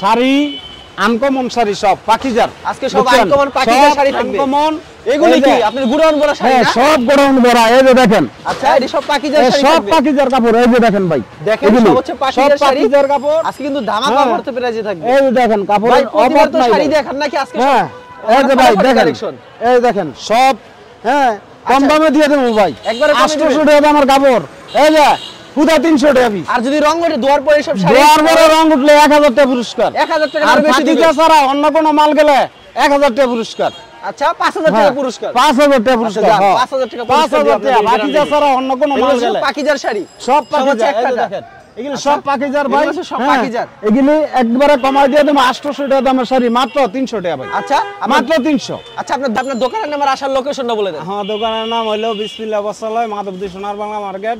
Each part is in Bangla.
শাড়ি আনকমন শাড়ি সব পাকিজার আজকে সব পাকিজার সব শাড়ি থাকবে। uncommon, এগুলি কি আপনার গুড়ান বড় শাড়ি হ্যাঁ না? সব গোডাউন ভরা এই যে দেখেন আচ্ছা এটি সব পাকিজার এই শাড়ি সব। পাকিজার কাপড় এই যে দেখেন ভাই দেখেন সব হচ্ছে পাকিজার সব শাড়ি। পাকিজার কাপড় আজকে কিন্তু ধামাকা হ্যাঁ। ভরতে পেরেছে থাকবে এই যে দেখেন প্রতিবার অভাব তো নাই শাড়ি। দেখান নাকি আজকে হ্যাঁ এই যে ভাই দেখেন এই দেখেন সব হ্যাঁ কম আচ্ছা। দামে দিয়ে দেবো ভাই একবারে কমে আটশোশো দিবেন? টাকা আমার কাপড় এই যে পুরা টাকা পিস আর যদি রং ওঠে দোয়ার পরে সব শাড়ি দেওয়ার পরে রং উঠলে এক হাজার টাকা পুরস্কার। এক হাজার টাকা আর বেশি ছাড়া অন্য কোনো মাল গেলে এক হাজার টাকা পুরস্কার। আচ্ছা পাঁচ হাজার টাকা পুরস্কার। টাকা পুরস্কার হ্যাঁ। পাঁচ হাজার টাকা পাঁচ পুরস্কার হাজার দিয়ে টাকা আপনাদের পাকিজা ছাড়া অন্য কোনো মাল গেলে। পাকিজার শাড়ি। সব পাকিজা দেখেন এগুলো সব পাকিজার ভাই। সব হ্যাঁ, পাকিজার। এগুলি একবারে কমাই দিয়ে দেবো আটশোশো টাকা দামের শাড়ি মাত্র তিনশো টাকা ভাই। আচ্ছা মাত্র তিনশো। আচ্ছা আপনার আপনার দোকানের নাম্বার আসার লোকেশনটা বলে দেন। আমার দোকানের নাম হইল বিসমিল্লা বসালয় মাধবদী সোনার বাংলা মার্কেট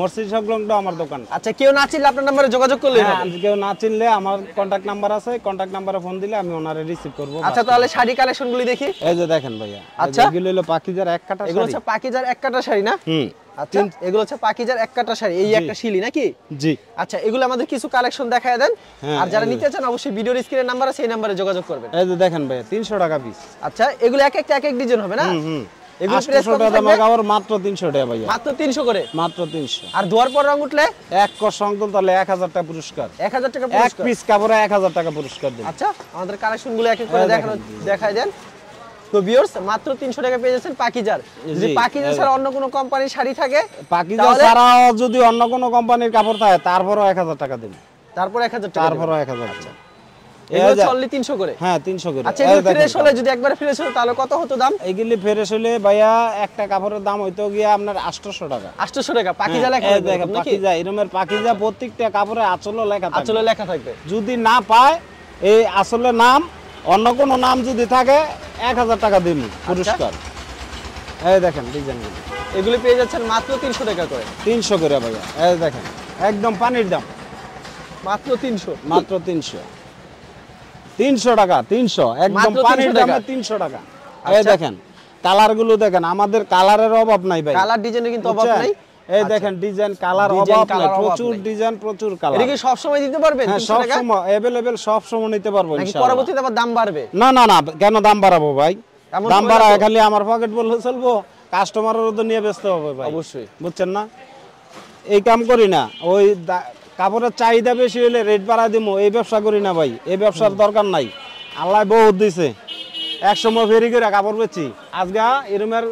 মসজিদ সংলগ্ন আমার দোকান। আচ্ছা কেউ না চিনলে আপনার নাম্বারে যোগাযোগ করলে হ্যাঁ, কেউ না চিনলে আমার কন্ট্যাক্ট নাম্বার আছে কন্ট্যাক্ট নাম্বারে ফোন দিলে আমি ওনারে রিসিভ করব। আচ্ছা তাহলে শাড়ি কালেকশন গুলি দেখি। এই যে দেখেন ভাইয়া আচ্ছা। এগুলো হলো পাখিজার এক কাটা এগুলো হচ্ছে পাকিজার এক কাটা শাড়ি না? হুম। আচ্ছা। এগুলো হচ্ছে পাকিজার এক কাটা শাড়ি এই একটা শিলি নাকি? জি। আচ্ছা এগুলো আমাদের কিছু কালেকশন দেখায় দেন। হ্যাঁ, আর যারা নিতে চান অবশ্যই ভিডিওর স্ক্রিনের নাম্বার আছে এই নাম্বারে যোগাযোগ করবেন। এই যে দেখেন ভাইয়া তিনশো টাকা পিস আচ্ছা এগুলো এক একটা এক এক ডিজাইন হবে না? হুম। আটশো price কত টাকা দামের থাকবে? মাত্র তিনশো টাকা ভাইয়া। মাত্র তিনশো করে? মাত্র তিনশো। আর ধোয়ার পর রং উঠলে? এক কর সংকল তাহলে এক হাজার টাকা পুরস্কার। এক হাজার টাকা এক পিস কাপড়ে এক হাজার টাকা পুরস্কার দিন। আচ্ছা আমাদের কালেকশন এক এক করে দেখানো দেখাই দেন। তো ভিউয়ার্স মাত্র 300 টাকা পেয়ে যাচ্ছেন পাকিজার। যদি জি, ছাড়া অন্য কোনো কোম্পানির শাড়ি থাকে পাকিজা যদি অন্য কোনো কোম্পানির কাপড় থাকে তারপরও এক হাজার টাকা দিন। তারপর 1000 টাকা তারপরও এক হাজার টাকা। এগুলো এই যে- চললি 300 করে। হ্যাঁ আচ্ছা এগুলো ফ্রেশ হলে যদি একবারে ফ্রেশ হতো তাহলে কত হতো দাম? এইগুলি ফেরেস হলে ভাইয়া একটা কাপড়ের দাম হইতো গিয়া আপনার টাকা। 800 টাকা পাকিজা লেখা হ্যাঁ, থাকবে পাকিজা এরমের পাকিজা প্রত্যেকটা কাপড়ে আঁচলও লেখা লেখা থাকবে। যদি না পায় এই আসলে নাম অন্য কোনো নাম যদি থাকে এক হাজার টাকা দিন পুরস্কার। এই দেখেন ডিজাইনগুলো। এগুলো পেয়ে যাচ্ছেন মাত্র 300 টাকা করে। তিনশো করে ভাইয়া এই দেখেন একদম পানির দাম। মাত্র 300 মাত্র তিনশো। তিনশো টাকা তিনশো একদম মাত্র পানির 300 টাকা? দামে তিনশো টাকা এই আচ্ছা। দেখেন কালার গুলো দেখেন আমাদের কালারের অভাব নাই ভাই কালার ডিজাইনের কিন্তু অভাব বুঝছেন? নাই এই দেখেন ডিজাইন কালার Design, অভাব colour নাই অভাব প্রচুর নাই। ডিজাইন প্রচুর কালার এটা কি সব সময় দিতে পারবেন হ্যাঁ 300 সব টাকা সময় अवेलेबल সব সময় নিতে পারবো নাকি ইনশাআল্লাহ পরবর্তীতে আবার দাম বাড়বে না না না কেন দাম বাড়াবো ভাই এমন দাম করে বাড়ায় না তো? খালি আমার পকেট বললে চলবো কাস্টমারেরও তো নিয়ে ব্যস্ত হবে ভাই অবশ্যই। বুঝছেন না এই কাম করি না ওই দা- কাপড়ের চাহিদা বেশি হলে রেট বাড়া দিমো। এই ব্যবসা করি না ভাই। এই ব্যবসার দরকার নাই। আল্লাহ বহুত দিছে। এক সময় ফেরি করে কাপড় বেচি। আজকে এরমের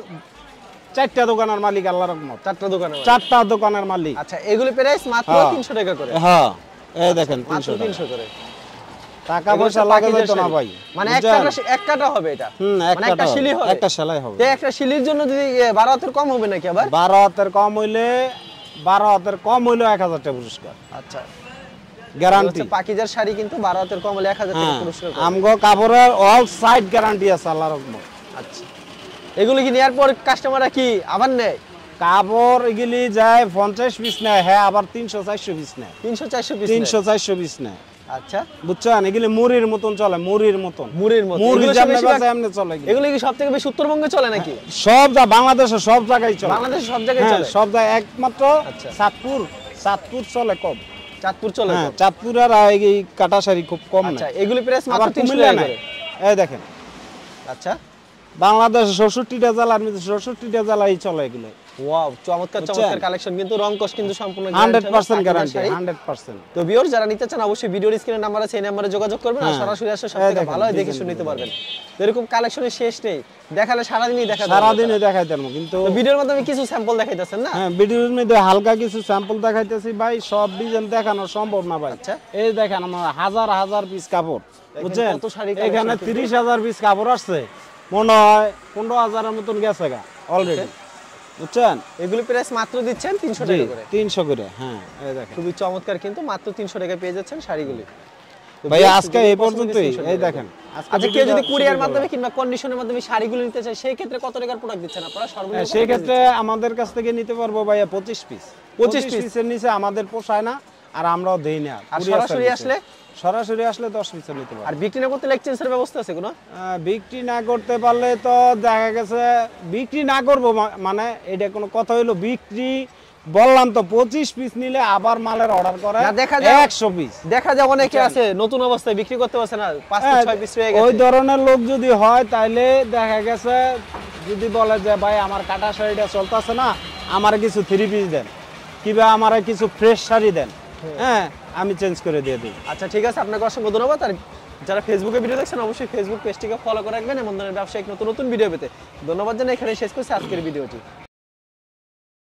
চারটা দোকানের মালিক আল্লাহ রহমত। চারটা দোকানে চারটা দোকানের মালিক। আচ্ছা এগুলি প্রাইস মাত্র হ্যাঁ। 300 টাকা করে। হ্যাঁ। এই দেখেন মাত্র তিনশো 300 করে। টাকা পয়সা লাগে না ভাই। মানে এক বুঝছেন? কাটা হবে এটা। হুম মানে একটা একটা শিলি হবে। একটা সেলাই হবে। তো একটা শিলির জন্য যদি এ, বারো হাতের কম হবে নাকি আবার? বারো হাতের কম হইলে বারো হাতের কম হইলেও এক হাজার টাকা পুরস্কার। আচ্ছা। গ্যারান্টি পাকিজার শাড়ি কিন্তু বারো হাতের কম হলে এক হাজার টাকা হ্যাঁ। পুরস্কার আমগো কাপড়ের অল সাইড গ্যারান্টি আছে আল্লাহ রহমত। আচ্ছা। এগুলো কি নেওয়ার পর কাস্টমাররা কি আবার নেয়? কাপড় এগুলি যায় পঞ্চাশ পিস নেয় হ্যাঁ আবার তিনশো চারশো পিস নেয়। তিনশো চারশো পিস তিনশো চারশো পিস নেয়। আচ্ছা বুঝছেন এগুলি মুড়ির মতন চলে মুড়ির মতন। মুড়ির মুড়ি এমনি চলে এগুলি। এগুলো কি সব থেকে বেশি উত্তরবঙ্গে চলে নাকি? সব যা বাংলাদেশে সব জায়গায় চলে। বাংলাদেশে সব জায়গায় হ্যাঁ চলে? সব জায়গায় একমাত্র আচ্ছা। চাঁদপুর চাঁদপুর চলে কম। চাঁদপুর চলে হ্যাঁ চাঁদপুর আর এই কাটা শাড়ি খুব কম আচ্ছা। এগুলি প্রাইস মাত্র তিনশো কুমিল্লা টাকা এই দেখেন। আচ্ছা। বাংলাদেশ ষষট্টিটা জেলার মধ্যে ষষট্টিটা জেলায় চলে এগুলো। ওয়াও চমৎকার চমৎকার কালেকশন কিন্তু রংকশ কিন্তু সম্পূর্ণ হান্ড্রেড guarantee পার্সেন্ট হবে, গ্যারান্টি পাকিজার শাড়ি। Hundred percent. তো ভিউয়ার যারা নিতে চান অবশ্যই ভিডিওর স্ক্রিনের নাম্বার আছে এই নাম্বারে যোগাযোগ করবেন আর। সরাসরি আসলে সব এই থেকে দেখেন, ভালো দেখে শুনে নিতে পারবেন। এরকম কালেকশনের শেষ নেই। দেখালে সারাদিনই দেখা যাবে সারাদিনে দেখাইতে পারব কিন্তু ভিডিওর মাধ্যমে কিছু স্যাম্পল দেখাইতেছেন না? হ্যাঁ ভিডিওর মধ্যে হালকা কিছু স্যাম্পল দেখাইতেছি ভাই। সব ডিজাইন দেখানো সম্ভব না ভাই। আচ্ছা। এই দেখেন আমার হাজার হাজার পিস কাপড় বুঝছেন? এখানে কিন্তু। তিরিশ হাজার পিস কাপড় আসছে। মনে হয় পনেরো হাজারের মতন গেছে গা অলরেডি বুঝছেন? এগুলি প্রাইস মাত্র দিচ্ছেন তিনশো টাকা করে। তিনশো করে হ্যাঁ খুবই চমৎকার কিন্তু মাত্র তিনশো টাকা পেয়ে যাচ্ছেন শাড়িগুলি। ভাই আজকে এই পর্যন্তই এই দেখেন। আজকে আচ্ছা কেউ যদি কুরিয়ার মাধ্যমে কিংবা কন্ডিশনের মাধ্যমে শাড়িগুলো নিতে চায় সেই ক্ষেত্রে কত টাকার প্রোডাক্ট দিচ্ছেন আপনারা? হ্যাঁ, সর্বনিম্ন সেই ক্ষেত্রে আমাদের কাছ থেকে নিতে পারব ভাইয়া পঁচিশ পিস 25 পঁচিশ পিসের নিচে আমাদের পোষায় না আর আমরাও দেই না। আর সরাসরি আসলে? সরাসরি আসলে দশ পিসের নিতে পারব। আর বিক্রি না করতে এক্সচেঞ্জের ব্যবস্থা আছে কোনো? বিক্রি না করতে পারলে তো দেখা গেছে বিক্রি না করব মানে এটা কোনো কথা হইল বিক্রি বললাম তো পঁচিশ পিস নিলে আবার মালের অর্ডার করে দেখা যায়- একশো পিস। দেখা যায় অনেকে আছে নতুন অবস্থায় বিক্রি করতে পারছে না পাঁচ ছয় পিস হয়ে ওই ধরনের লোক যদি হয় তাইলে দেখা গেছে যদি বলে যে ভাই আমার কাটা শাড়িটা চলতেছে না আমার কিছু থ্রি পিস দেন। কিংবা আমার কিছু ফ্রেশ শাড়ি দেন। হ্যাঁ আমি চেঞ্জ করে দিয়ে দিই। আচ্ছা ঠিক আছে, আপনাকে অসংখ্য ধন্যবাদ। আর যারা ফেসবুকে ভিডিও দেখছেন, অবশ্যই ফেসবুক পেজটিকে ফলো করে রাখবেন এমন ধরনের ব্যবসায়িক নতুন নতুন ভিডিও পেতে। ধন্যবাদ জানাই এখানে শেষ করছি আজকের ভিডিওটি